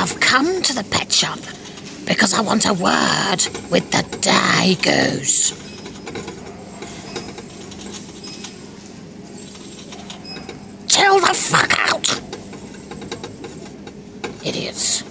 I've come to the pet shop because I want a word with the Daigos. Chill the fuck out! Idiots.